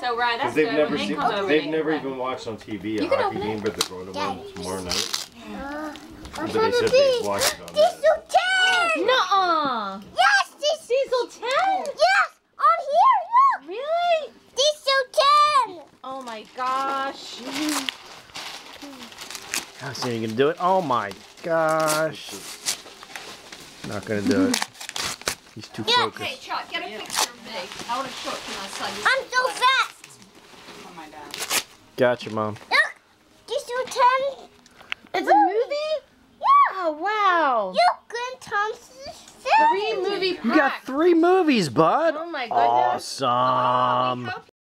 So Ryan, that's Because they've good. never when they seen, come over, they've never even watched on TV You a can hockey open it. game, but they're going to one tomorrow night. Uh, But they said the they beach? watched it on Diesel 10! Nuh-uh. Yes, this Diesel 10? Yes, on here, look! Really? Diesel 10! Oh my gosh. How soon are you gonna do it? Oh my gosh. Not gonna do it. He's too Yeah. focused. Hey, Chuck, get a picture of me. I want to show it to my son. I'm so fast! Oh my god. Gotcha, mom. Look! Diesel 10! It's a movie? Yeah! Oh, wow. Look, Glenn Thompson's Three movie You got three movies, bud. Oh my goodness. Awesome. Oh, we hope